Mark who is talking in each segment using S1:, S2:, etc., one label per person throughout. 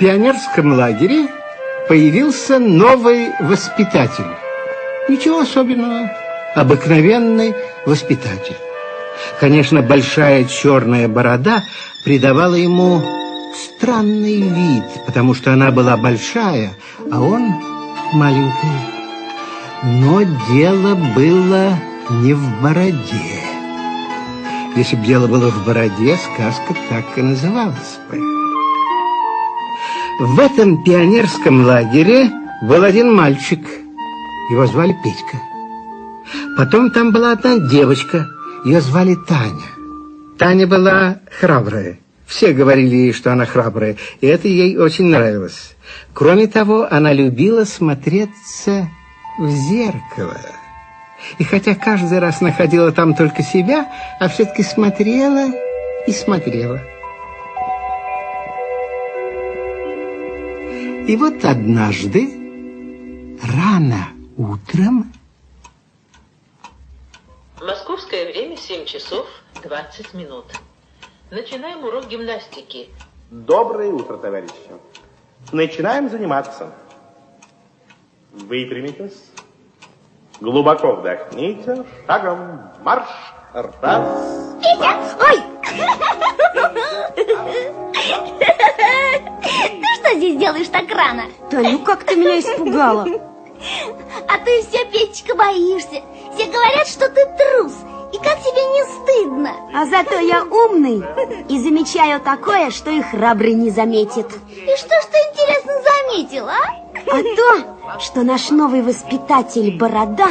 S1: пионерском лагере появился новый воспитатель. Ничего особенного, обыкновенный воспитатель. Конечно, большая черная борода придавала ему странный вид, потому что она была большая, а он маленький. Но дело было не в бороде. Если бы дело было в бороде, сказка так и называлась бы. В этом пионерском лагере был один мальчик. Его звали Петька. Потом там была одна девочка. Ее звали Таня. Таня была храбрая. Все говорили ей, что она храбрая, и это ей очень нравилось. Кроме того, она любила смотреться в зеркало. И хотя каждый раз находила там только себя, а все-таки смотрела и смотрела. И вот однажды, рано утром...
S2: Московское время 7 часов 20 минут. Начинаем урок гимнастики.
S3: Доброе утро, товарищи. Начинаем заниматься. Выпрямитесь. Глубоко вдохните. Шагом марш. Раз.
S4: Ой! Ты что здесь делаешь так рано?
S5: Таню, как ты меня испугала.
S4: А ты все, Петечка, боишься. Все говорят, что ты трус. И как тебе не стыдно?
S5: А зато я умный и замечаю такое, что и храбрый не заметит.
S4: И что ж ты, интересно, заметил, а?
S5: А то, что наш новый воспитатель Борода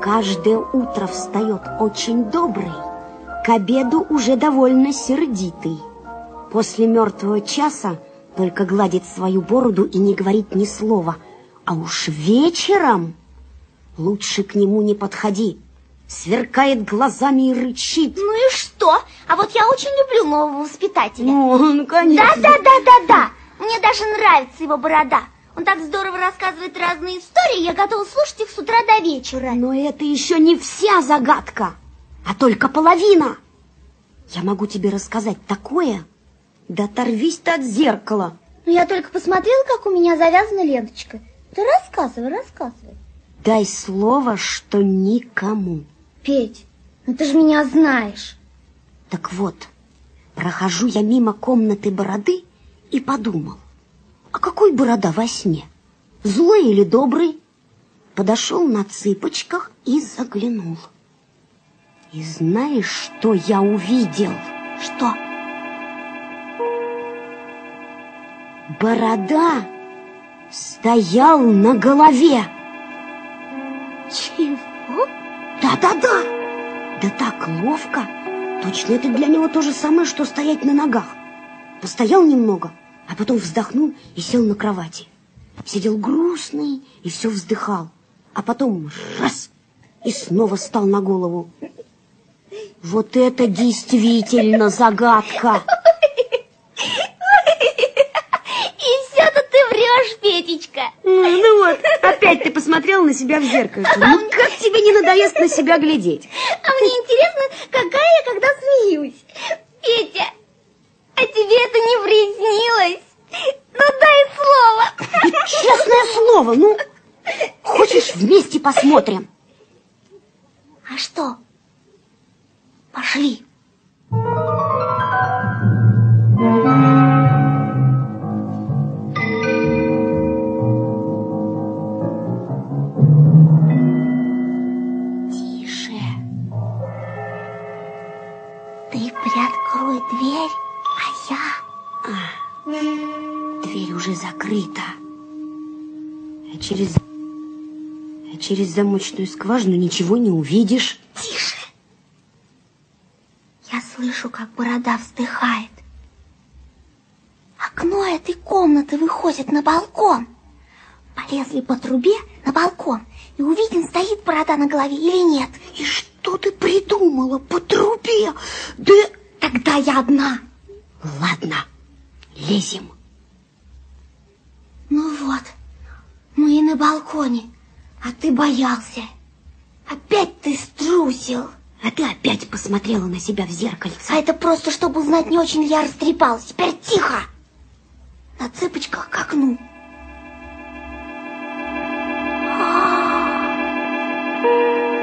S5: каждое утро встает очень добрый, к обеду уже довольно сердитый. После мертвого часа только гладит свою бороду и не говорит ни слова. А уж вечером лучше к нему не подходи. Сверкает глазами и рычит.
S4: Ну и что? А вот я очень люблю нового воспитателя.
S5: Ну, ну конечно.
S4: Да, да, да, да, да. Мне даже нравится его борода. Он так здорово рассказывает разные истории, я готова слушать их с утра до вечера.
S5: Но это еще не вся загадка, а только половина. Я могу тебе рассказать такое, да оторвись ты от зеркала.
S4: Ну, я только посмотрела, как у меня завязана ленточка. Ты рассказывай, рассказывай.
S5: Дай слово, что никому.
S4: Петь, ну ты же меня знаешь.
S5: Так вот, прохожу я мимо комнаты бороды и подумал, а какой борода во сне? Злой или добрый? Подошел на цыпочках и заглянул. И знаешь, что я увидел?
S4: Что?
S5: Борода стоял на голове.
S4: Чего?
S5: Да-да-да. Да так ловко. Точно это для него то же самое, что стоять на ногах. Постоял немного, а потом вздохнул и сел на кровати. Сидел грустный и все вздыхал. А потом раз и снова стал на голову. Вот это действительно загадка.
S4: И все-то ты врешь, Петечка.
S5: Ну, ну вот, опять ты посмотрела на себя в зеркало. Ну как тебе не надоест на себя глядеть?
S4: А мне интересно, какая я когда смеюсь. Петя, а тебе это не приснилось? Ну дай слово.
S5: Честное слово, ну, хочешь вместе посмотрим?
S4: А что? Пошли. Тише.
S5: Уже закрыта. А через... а через замочную скважину ничего не увидишь.
S4: Тише. Я слышу, как борода вздыхает. Окно этой комнаты выходит на балкон. Полезли по трубе на балкон и увидим, стоит борода на голове или нет.
S5: И что ты придумала по трубе? Да
S4: Тогда я одна.
S5: ладно, лезем.
S4: Ну вот, мы и на балконе, а ты боялся. Опять ты струсил.
S5: А ты опять посмотрела на себя в зеркальце.
S4: А это просто, чтобы узнать, не очень ли я растрепалась. Теперь тихо. на цыпочках к окну.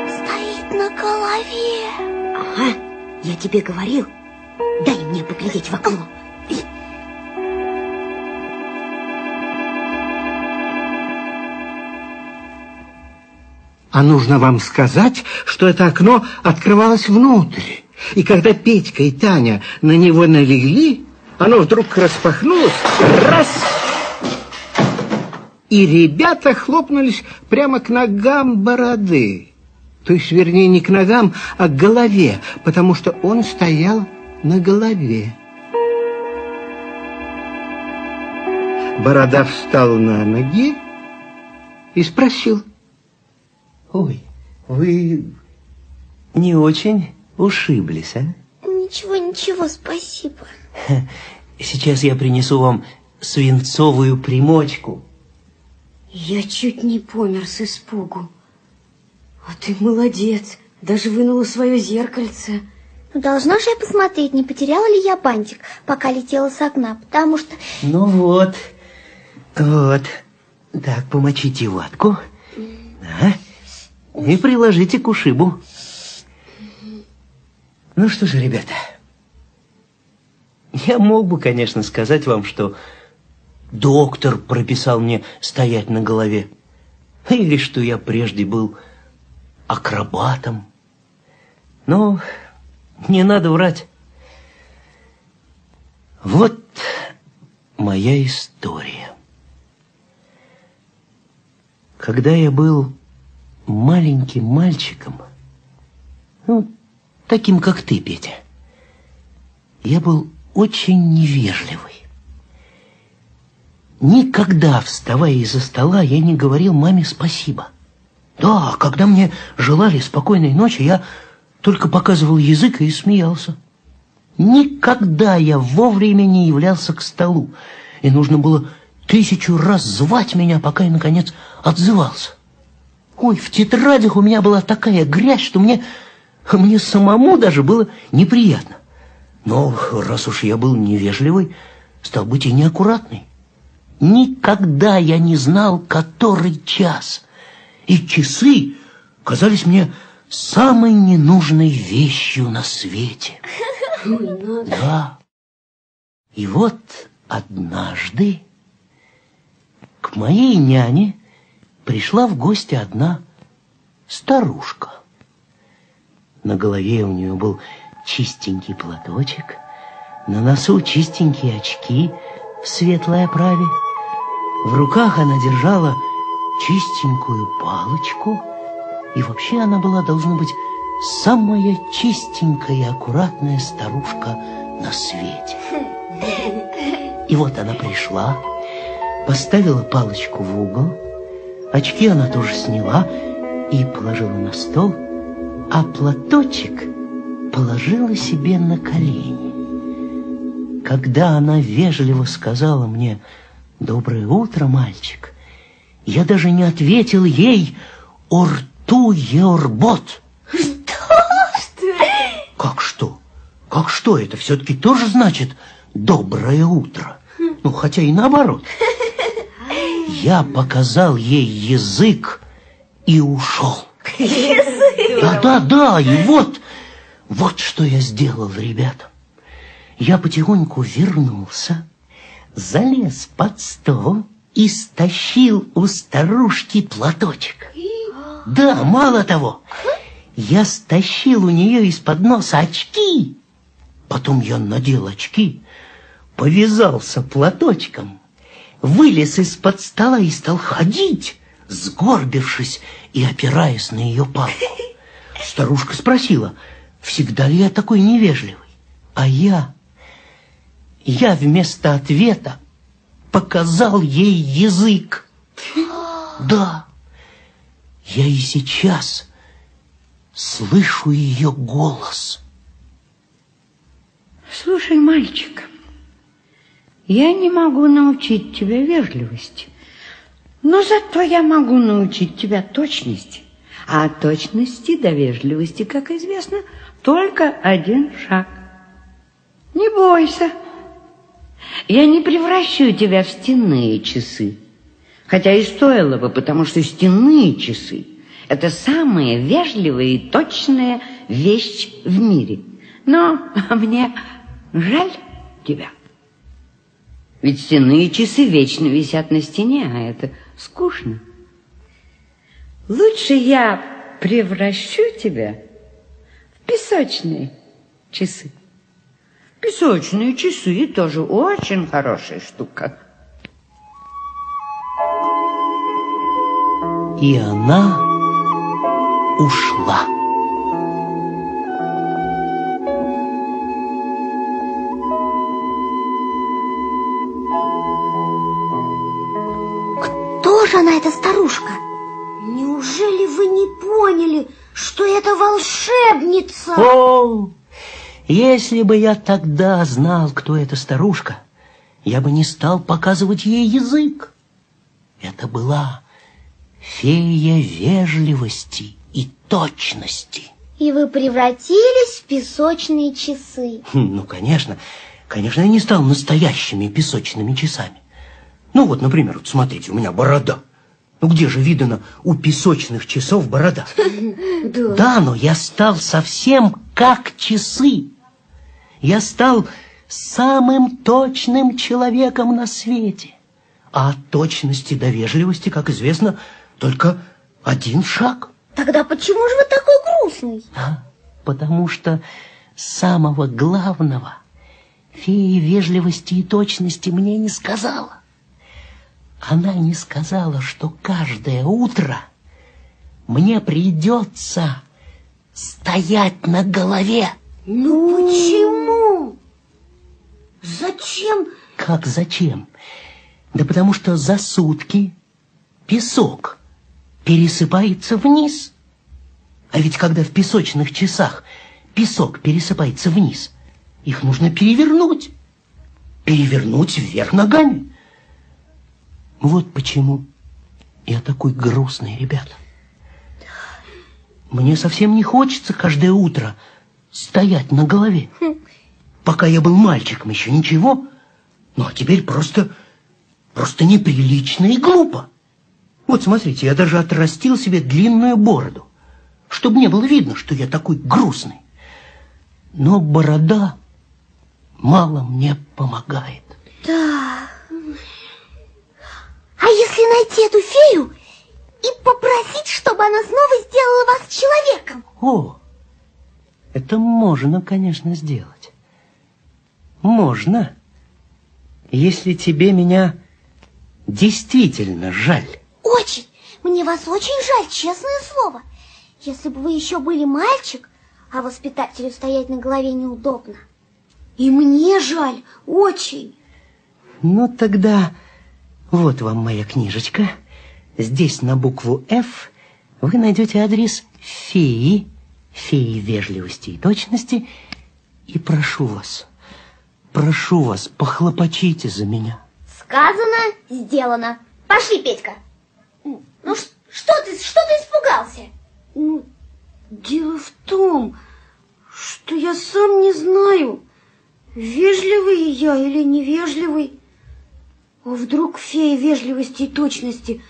S4: Стоит на голове.
S5: Ага, я тебе говорил. Дай мне поглядеть в окно.
S1: А нужно вам сказать, что это окно открывалось внутрь. И когда Петька и Таня на него налегли, оно вдруг распахнулось, раз, и ребята хлопнулись прямо к ногам бороды. То есть, вернее, не к ногам, а к голове, потому что он стоял на голове. Борода встал на ноги и спросил.
S6: Ой, вы не очень ушиблись, а?
S4: Ничего, ничего, спасибо.
S6: Сейчас я принесу вам свинцовую примочку.
S5: Я чуть не помер с испугу. А ты молодец, даже вынула свое зеркальце.
S4: Ну, должна же я посмотреть, не потеряла ли я бантик, пока летела с окна, потому что...
S6: Ну вот, вот. Так, помочите ватку. Да. И приложите к ушибу. Ну что же, ребята, я мог бы, конечно, сказать вам, что доктор прописал мне стоять на голове, или что я прежде был акробатом. Но не надо врать. Вот моя история. Когда я был маленьким мальчиком, ну, таким, как ты, Петя, я был очень невежливый. Никогда, вставая из-за стола, я не говорил маме спасибо. Да, когда мне желали спокойной ночи, я только показывал язык и смеялся. Никогда я вовремя не являлся к столу, и нужно было тысячу раз звать меня, пока я, наконец, отзывался. Ой, в тетрадях у меня была такая грязь, что мне, мне самому даже было неприятно. Но раз уж я был невежливый, стал быть и неаккуратный. Никогда я не знал, который час. И часы казались мне самой ненужной вещью на свете. Да. И вот однажды к моей няне пришла в гости одна старушка. На голове у нее был чистенький платочек, на носу чистенькие очки в светлой оправе. В руках она держала чистенькую палочку, и вообще она была, должна быть, самая чистенькая и аккуратная старушка на свете. И вот она пришла, поставила палочку в угол, очки она тоже сняла и положила на стол, а платочек положила себе на колени. Когда она вежливо сказала мне «Доброе утро, мальчик», я даже не ответил ей «О рту еорбот». Как что? Как что? Это все-таки тоже значит «доброе утро». Ну, хотя и наоборот. Я показал ей язык и ушел. Да, да, да, и вот, вот что я сделал, ребята. Я потихоньку вернулся, залез под стол и стащил у старушки платочек. Да, мало того, я стащил у нее из-под носа очки. Потом я надел очки, повязался платочком, вылез из-под стола и стал ходить, сгорбившись и опираясь на ее палку. Старушка спросила, всегда ли я такой невежливый? А я, я вместо ответа показал ей язык. Да, я и сейчас слышу ее голос.
S7: Слушай, мальчик, я не могу научить тебя вежливости, но зато я могу научить тебя точности. А от точности до вежливости, как известно, только один шаг. Не бойся. Я не превращу тебя в стенные часы. Хотя и стоило бы, потому что стенные часы – это самая вежливая и точная вещь в мире. Но мне жаль тебя. Ведь стенные часы вечно висят на стене, а это скучно. Лучше я превращу тебя в песочные часы. Песочные часы тоже очень хорошая штука.
S6: И она ушла.
S5: Эта старушка? Неужели вы не поняли, что это волшебница?
S6: О, если бы я тогда знал, кто эта старушка, я бы не стал показывать ей язык. Это была фея вежливости и точности.
S4: И вы превратились в песочные часы.
S6: Хм, Ну, конечно, конечно, я не стал настоящими песочными часами. Ну вот, например, вот смотрите, у меня борода. Ну где же видано у песочных часов борода? Да, но я стал совсем как часы. Я стал самым точным человеком на свете. А от точности до вежливости, как известно, только один шаг.
S4: Тогда почему же вы такой грустный?
S6: А, Потому что самого главного фея вежливости и точности мне не сказала. Она не сказала, что каждое утро мне придется стоять на голове.
S5: Ну почему? Зачем?
S6: Как зачем? Да потому что за сутки песок пересыпается вниз. А ведь когда в песочных часах песок пересыпается вниз, их нужно перевернуть. Перевернуть вверх ногами. Вот почему я такой грустный, ребята. Мне совсем не хочется каждое утро стоять на голове. Пока я был мальчиком, еще ничего. Ну, а теперь просто, просто неприлично и глупо. Вот смотрите, я даже отрастил себе длинную бороду, чтобы не было видно, что я такой грустный. Но борода мало мне помогает.
S4: А если найти эту фею и попросить, чтобы она снова сделала вас человеком?
S6: О, это можно, конечно, сделать. Можно, если тебе меня действительно жаль.
S4: Очень. Мне вас очень жаль, честное слово. Если бы вы еще были мальчик, а воспитателю стоять на голове неудобно.
S5: И мне жаль, очень.
S6: Ну, тогда вот вам моя книжечка. Здесь на букву «Ф» вы найдете адрес феи, феи вежливости и точности. И прошу вас, прошу вас, похлопочите за меня.
S4: Сказано, сделано. Пошли, Петька. Ну, что ты, что ты испугался?
S5: Ну, дело в том, что я сам не знаю, вежливый я или невежливый. Вдруг фея вежливости и точности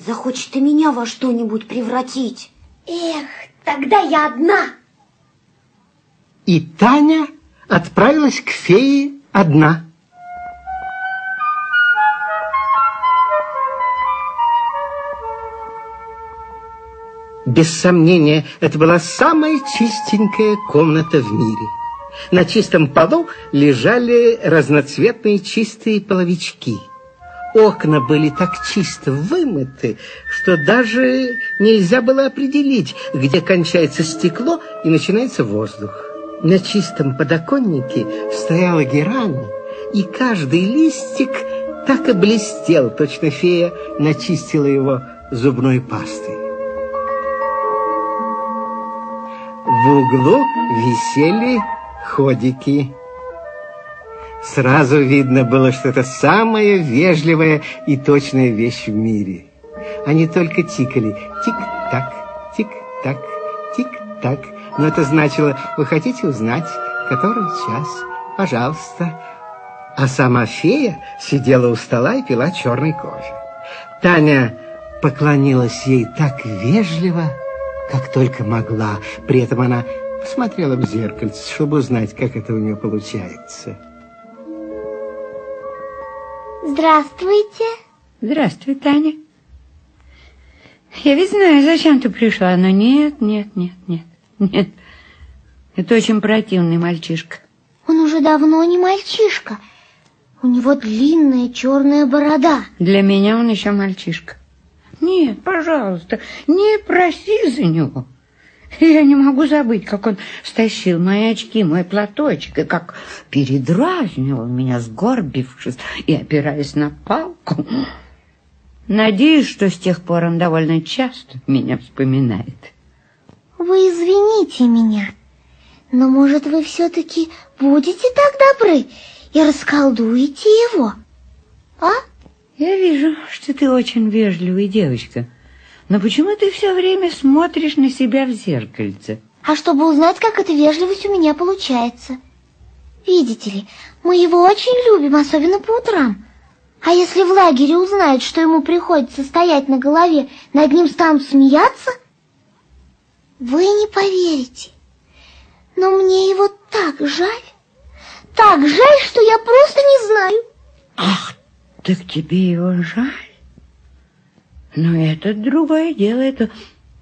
S5: захочет и меня во что-нибудь превратить?
S4: Эх, тогда я одна.
S1: И Таня отправилась к фее одна. Без сомнения, это была самая чистенькая комната в мире. На чистом полу лежали разноцветные чистые половички. Окна были так чисто вымыты, что даже нельзя было определить, где кончается стекло и начинается воздух. На чистом подоконнике стояла герань, и каждый листик так и блестел, точно фея начистила его зубной пастой. В углу висели ходики. Сразу видно было, что это самая вежливая и точная вещь в мире. Они только тикали. Тик-так, тик-так, тик-так. Но это значило, вы хотите узнать, который час? Пожалуйста. а сама фея сидела у стола и пила черный кофе. Таня поклонилась ей так вежливо, как только могла. При этом она посмотрела в зеркальце, чтобы узнать, как это у нее получается.
S4: Здравствуйте.
S7: Здравствуй, Таня. Я ведь знаю, зачем ты пришла, но нет, нет, нет, нет, нет. Это очень противный мальчишка.
S4: Он уже давно не мальчишка. У него длинная черная борода.
S7: Для меня он еще мальчишка. Нет, пожалуйста, не проси за него. Я не могу забыть, как он стащил мои очки, мой платочек, и как передразнивал меня, сгорбившись и опираясь на палку. Надеюсь, что с тех пор он довольно часто меня вспоминает.
S4: Вы извините меня, но, может, вы все-таки будете так добры и расколдуете его, а?
S7: Я вижу, что ты очень вежливая девочка. Но почему ты все время смотришь на себя в зеркальце?
S4: А чтобы узнать, как эта вежливость у меня получается. Видите ли, мы его очень любим, особенно по утрам. А если в лагере узнают, что ему приходится стоять на голове, над ним станут смеяться? Вы не поверите, но мне его так жаль, так жаль, что я просто не знаю.
S7: Ах, так тебе его жаль? Но это другое дело, это,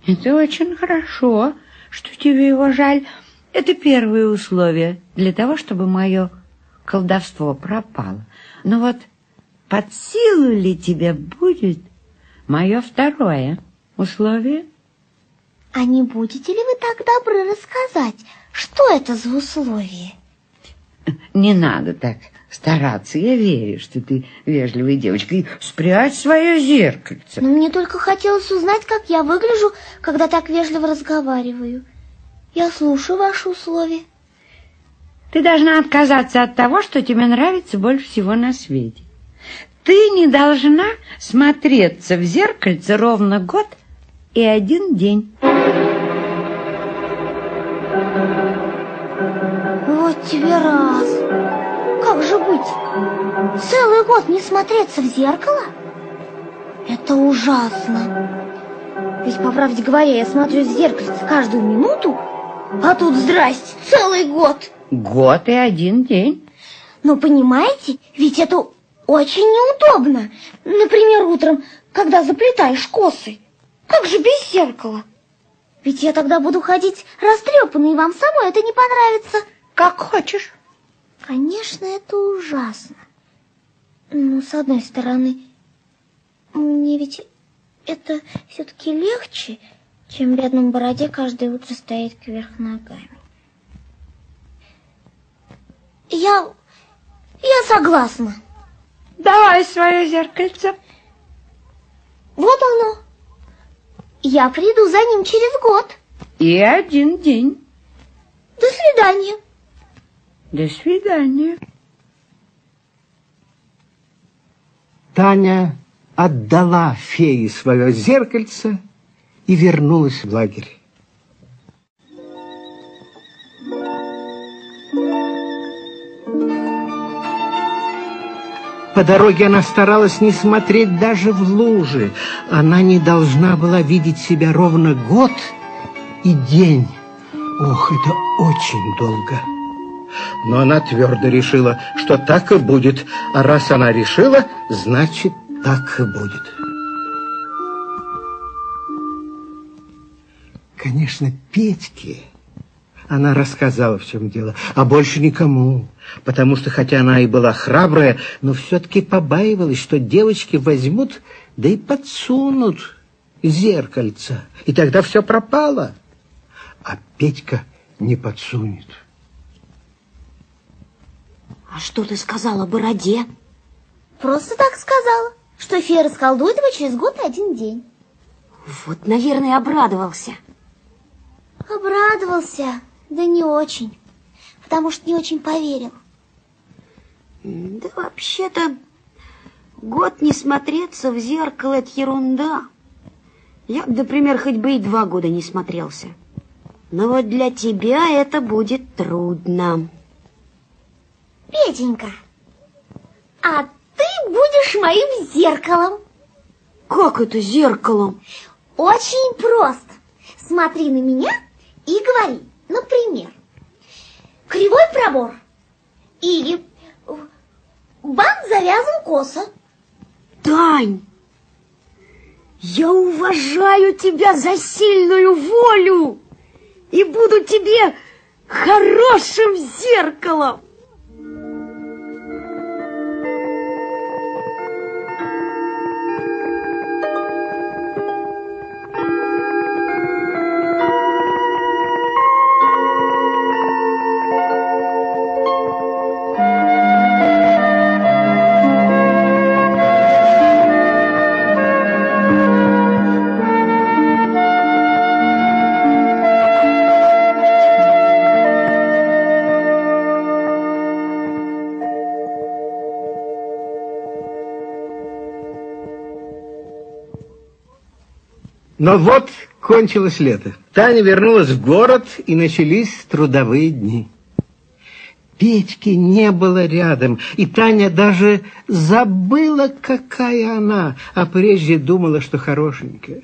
S7: это очень хорошо, что тебе его жаль. Это первое условие для того, чтобы мое колдовство пропало. Но вот под силу ли тебе будет мое второе условие?
S4: А не будете ли вы так добры рассказать, что это за условие?
S7: Не надо так стараться. Я верю, что ты вежливая девочка. И спрячь свое зеркальце.
S4: Но мне только хотелось узнать, как я выгляжу, когда так вежливо разговариваю. Я слушаю ваши условия.
S7: Ты должна отказаться от того, что тебе нравится больше всего на свете. Ты не должна смотреться в зеркальце ровно год и один день.
S4: Вот тебе раз. Как же быть? Целый год не смотреться в зеркало? Это ужасно. Ведь, по правде говоря, я смотрю в зеркальце каждую минуту, а тут, здрасте, целый год.
S7: Год и один день.
S4: Но понимаете, ведь это очень неудобно. Например, утром, когда заплетаешь косы. Как же без зеркала? Ведь я тогда буду ходить растрепанной, и вам самой это не понравится.
S7: Как хочешь.
S4: Конечно, это ужасно. Но, с одной стороны, мне ведь это все-таки легче, чем бедному бороде каждое утро стоять кверх ногами. Я... я согласна.
S7: Давай свое зеркальце.
S4: Вот оно. Я приду за ним через год.
S7: И один день.
S4: До свидания.
S7: До свидания.
S1: Таня отдала фее свое зеркальце и вернулась в лагерь. По дороге она старалась не смотреть даже в лужи. Она не должна была видеть себя ровно год и день. Ох, это очень долго. Но она твердо решила, что так и будет. А раз она решила, значит, так и будет. Конечно, Петьке она рассказала, в чем дело, а больше никому, потому что, хотя она и была храбрая, но все-таки побаивалась, что девочки возьмут, да и подсунут зеркальце, и тогда все пропало. А Петька не подсунет.
S5: А что ты сказала Бороде?
S4: Просто так сказала, что фея расколдует его через год и один день.
S5: Вот, наверное, обрадовался.
S4: Обрадовался, да не очень, потому что не очень поверил.
S5: Да вообще-то год не смотреться в зеркало — это ерунда. Я, например, хоть бы и два года не смотрелся. Но вот для тебя это будет трудно.
S4: Петенька, А ты будешь моим зеркалом.
S5: Как это зеркалом?
S4: Очень просто. Смотри на меня и говори. Например, кривой пробор. Или бант завязан косо.
S5: Тань, я уважаю тебя за сильную волю и буду тебе хорошим зеркалом.
S1: Но вот кончилось лето. Таня вернулась в город, и начались трудовые дни. Петьки не было рядом, и Таня даже забыла, какая она, а прежде думала, что хорошенькая.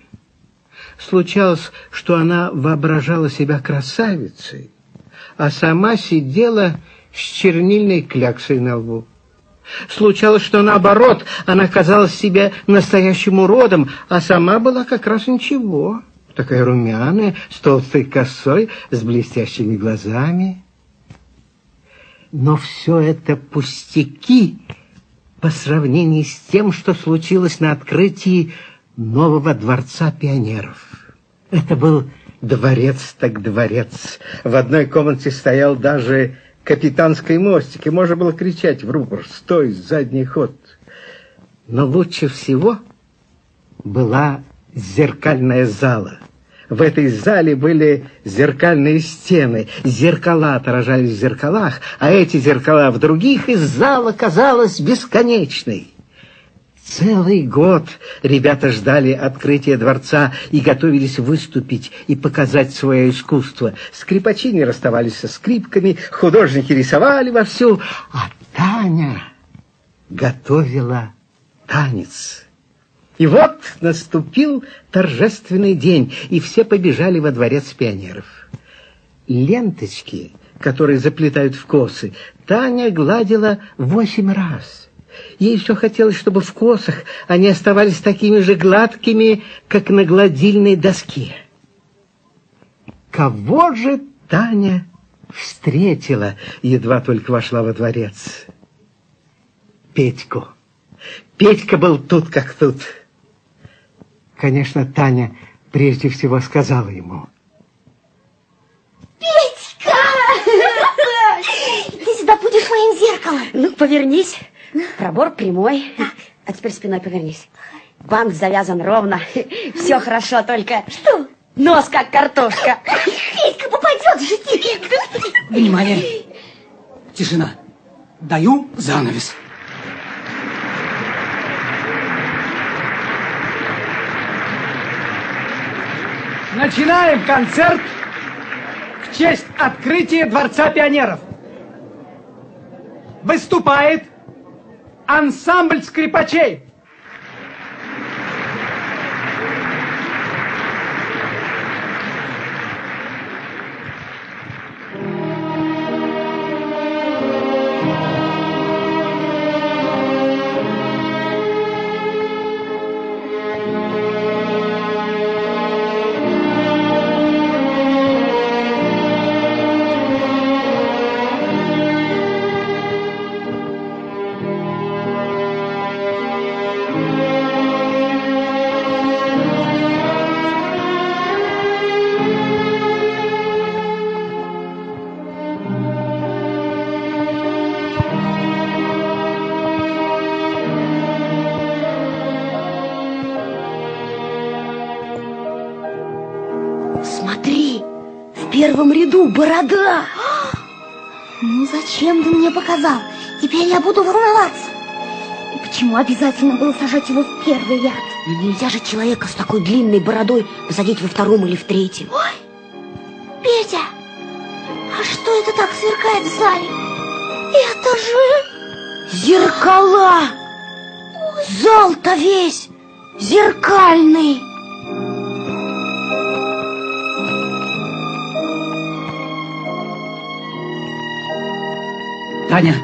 S1: Случалось, что она воображала себя красавицей, а сама сидела с чернильной кляксой на лбу. Случалось, что наоборот, она казалась себе настоящим уродом, а сама была как раз ничего. Такая румяная, с толстой косой, с блестящими глазами. Но все это пустяки по сравнению с тем, что случилось на открытии нового дворца пионеров. Это был дворец так дворец. В одной комнате стоял даже капитанской мостике можно было кричать в рупор «Стой, задний ход!». Но лучше всего была зеркальная зала. В этой зале были зеркальные стены, зеркала отражались в зеркалах, а эти зеркала в других из зала казалась бесконечной. Целый год ребята ждали открытия дворца и готовились выступить и показать свое искусство. Скрипачи не расставались со скрипками, художники рисовали вовсю, а Таня готовила танец. И вот наступил торжественный день, и все побежали во дворец пионеров. Ленточки, которые заплетают в косы, Таня гладила восемь раз. Ей все хотелось, чтобы в косах они оставались такими же гладкими, как на гладильной доске. Кого же Таня встретила, едва только вошла во дворец? Петьку. Петька был тут как тут. Конечно, Таня прежде всего сказала ему.
S4: Петька! Ты всегда будешь моим зеркалом.
S5: Ну, повернись. Пробор прямой. А теперь спиной повернись. Бант завязан ровно. Все хорошо, только...
S4: Что?
S5: Нос как картошка.
S4: Петька попадет же тебе.
S8: Внимание! Тишина. Даю занавес. Начинаем концерт в честь открытия Дворца пионеров. Выступает ансамбль скрипачей.
S5: Первом ряду борода.
S4: Ну зачем ты мне показал? Теперь я буду волноваться. И почему обязательно было сажать его в первый ряд?
S5: Ну, нельзя же человека с такой длинной бородой посадить во втором или в третьем.
S4: Ой, Петя, а что это так сверкает в зале? Это же...
S5: Зеркала! Зал-то весь зеркальный!
S8: Таня,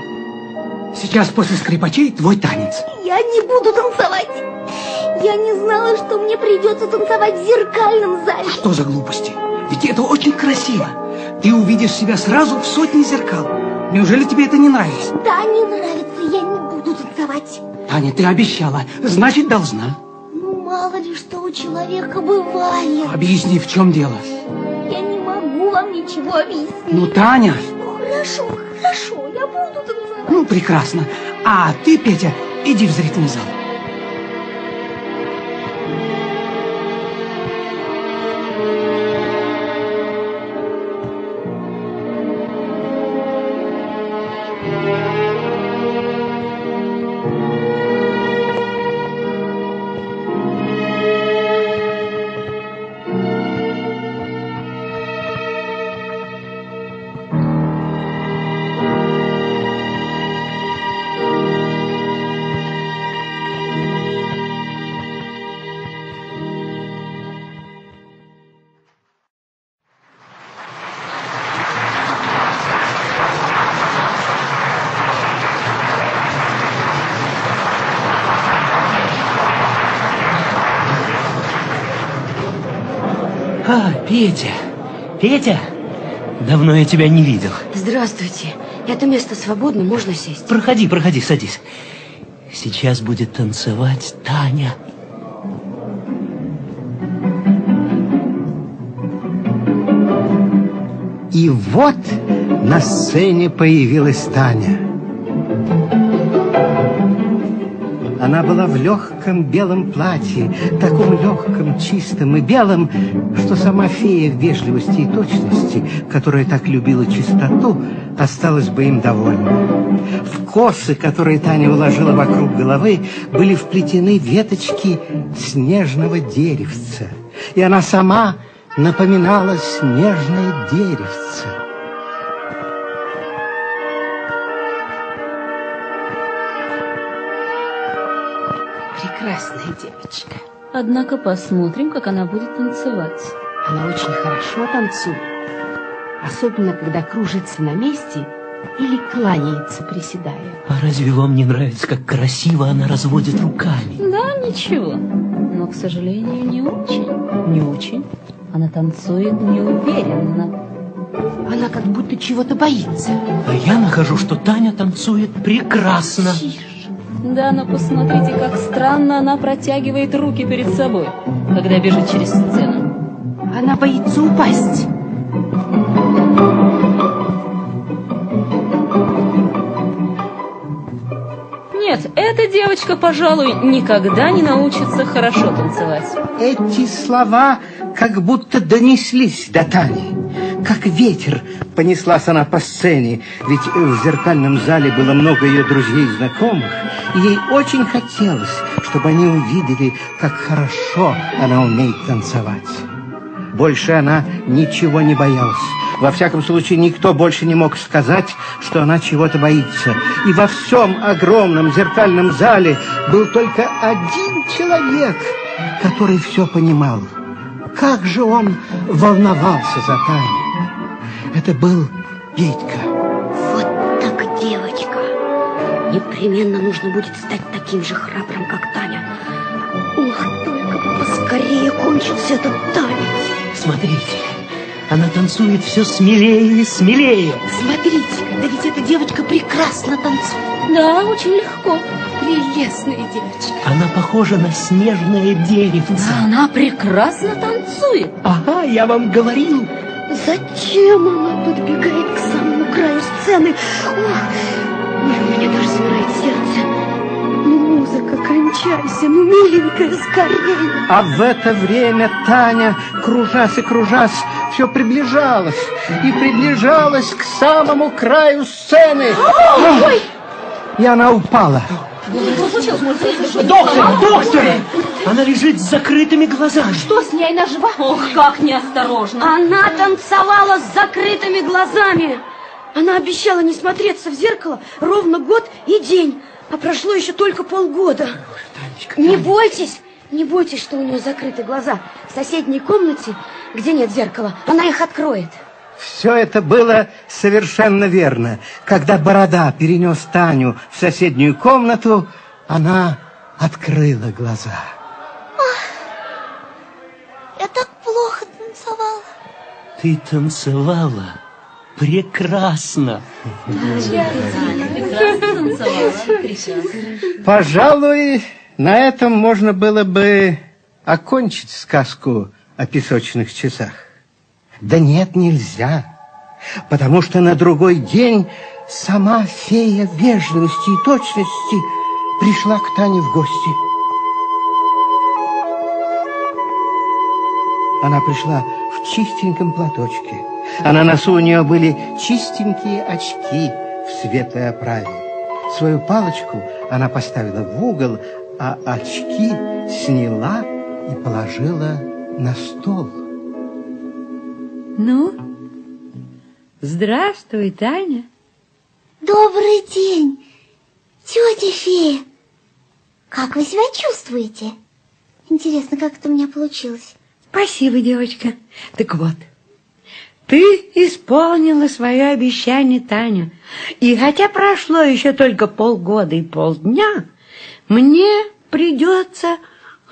S8: сейчас после скрипачей твой танец.
S4: Я не буду танцевать. Я не знала, что мне придется танцевать в зеркальном зале.
S8: Что за глупости? Ведь это очень красиво. Ты увидишь себя сразу в сотне зеркал. Неужели тебе это не нравится?
S4: Да, не нравится, я не буду танцевать.
S8: Таня, ты обещала, значит должна.
S4: Ну, мало ли что у человека бывает.
S8: Объясни, в чем дело.
S4: Я не могу вам ничего объяснить.
S8: Ну, Таня,
S4: Ну, хорошо, хорошо, я буду танцевать.
S8: ну прекрасно. А ты, Петя, иди в зрительный зал.
S6: А, Петя, Петя, давно я тебя не видел.
S5: Здравствуйте. Это место свободно, можно сесть?
S6: Проходи, проходи, садись. Сейчас будет танцевать Таня.
S1: И вот на сцене появилась Таня. Она была в легком белом платье, таком легком, чистом и белом, что сама фея в вежливости и точности, которая так любила чистоту, осталась бы им довольна. В косы, которые Таня уложила вокруг головы, были вплетены веточки снежного деревца, и она сама напоминала снежное деревце.
S9: Однако посмотрим, как она будет танцевать.
S10: Она очень хорошо танцует. Особенно, когда кружится на месте или кланяется, приседая.
S6: А разве вам не нравится, как красиво она разводит руками?
S9: Да, ничего. Но, к сожалению, не очень. Не очень. Она танцует неуверенно.
S10: Она как будто чего-то боится.
S6: А я нахожу, что Таня танцует прекрасно.
S9: Да, но посмотрите, как странно она протягивает руки перед собой, когда бежит через сцену.
S10: Она боится упасть.
S9: Нет, эта девочка, пожалуй, никогда не научится хорошо танцевать.
S1: Эти слова как будто донеслись до Тани. Как ветер понеслась она по сцене, ведь в зеркальном зале было много ее друзей и знакомых, и ей очень хотелось, чтобы они увидели, как хорошо она умеет танцевать. Больше она ничего не боялась. Во всяком случае, никто больше не мог сказать, что она чего-то боится. И во всем огромном зеркальном зале был только один человек, который все понимал. Как же он волновался за Таню. Это был Петька.
S5: Вот так, девочка. Непременно нужно будет стать таким же храбрым, как Таня. Ох, только бы поскорее кончился этот танец.
S6: Смотрите, она танцует все смелее и смелее.
S10: Смотрите, да ведь эта девочка прекрасно танцует.
S9: Да, очень легко.
S10: Прелестная девочка.
S6: Она похожа на снежное деревце.
S9: Да, она прекрасно танцует.
S6: Ага, я вам говорил.
S5: Зачем она подбегает к самому краю сцены? Ох, меня даже замирает сердце. Ну, музыка, кончайся, ну, миленькая, скорее.
S1: А в это время Таня, кружась и кружась, все приближалась и приближалась к самому краю сцены.
S4: Ой!
S1: И она упала.
S9: Случилось?
S6: Доктор, доктор! Она лежит с закрытыми глазами.
S9: Что с ней, нажива? Ох, как неосторожно.
S5: Она танцевала с закрытыми глазами. Она обещала не смотреться в зеркало ровно год и день, а прошло еще только полгода.
S8: Танечка,
S5: Не бойтесь, не бойтесь, что у нее закрыты глаза. В соседней комнате, где нет зеркала, она их откроет.
S1: Все это было совершенно верно. Когда Борода перенес Таню в соседнюю комнату, она открыла глаза.
S4: Я так плохо танцевала.
S6: Ты танцевала прекрасно.
S9: Прекрасно танцевала. Прекрасно.
S1: Пожалуй, на этом можно было бы окончить сказку о песочных часах. Да нет, нельзя, потому что на другой день сама фея вежливости и точности пришла к Тане в гости. Она пришла в чистеньком платочке, а на носу у нее были чистенькие очки в светлой оправе. Свою палочку она поставила в угол, а очки сняла и положила на стол.
S7: Ну, здравствуй, Таня.
S4: Добрый день, тетя фея. Как вы себя чувствуете? Интересно, как это у меня получилось?
S7: Спасибо, девочка. Так вот, ты исполнила свое обещание, Таня. И хотя прошло еще только полгода и полдня, мне придется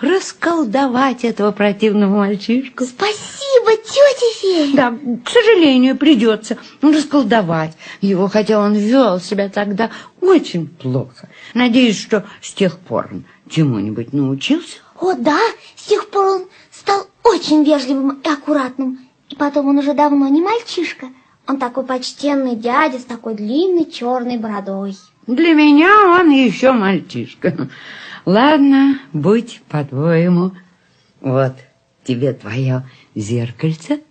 S7: расколдовать этого противного мальчишку.
S4: Спасибо, тетя фея.
S7: Да, к сожалению, придется расколдовать его, хотя он вел себя тогда очень плохо. Надеюсь, что с тех пор он чему-нибудь научился.
S4: О, да, с тех пор он стал очень вежливым и аккуратным. И потом он уже давно не мальчишка. Он такой почтенный дядя с такой длинной черной бородой.
S7: Для меня он еще мальчишка. Ладно, будь по-твоему. Вот тебе твое зеркальце.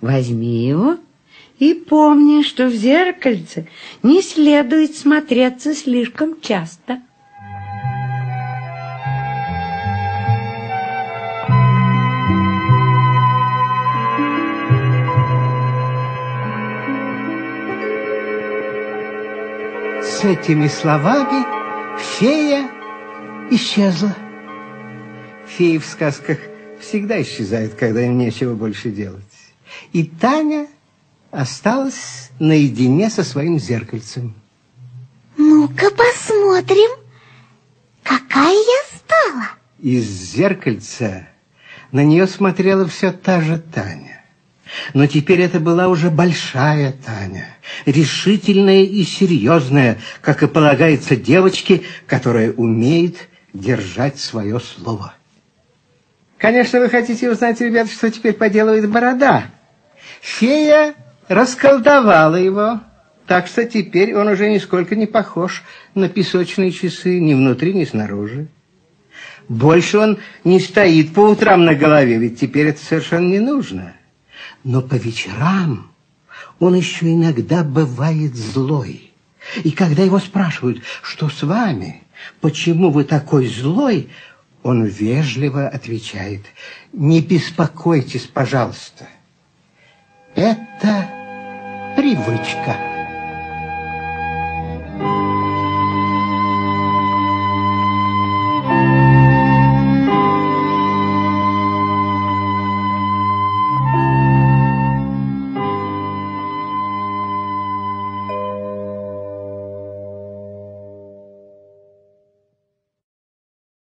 S7: Возьми его и помни, что в зеркальце не следует смотреться слишком часто.
S1: С этими словами фея исчезла. Феи в сказках всегда исчезают, когда им нечего больше делать. И Таня осталась наедине со своим зеркальцем.
S4: Ну-ка посмотрим, какая я стала.
S1: Из зеркальца на нее смотрела все та же Таня. Но теперь это была уже большая Таня, решительная и серьезная, как и полагается девочке, которая умеет держать свое слово. Конечно, вы хотите узнать, ребята, что теперь поделывает борода. Фея расколдовала его, так что теперь он уже нисколько не похож на песочные часы ни внутри, ни снаружи. Больше он не стоит по утрам на голове, ведь теперь это совершенно не нужно. Но по вечерам он еще иногда бывает злой. И когда его спрашивают, что с вами, почему вы такой злой, он вежливо отвечает, не беспокойтесь, пожалуйста. Это привычка.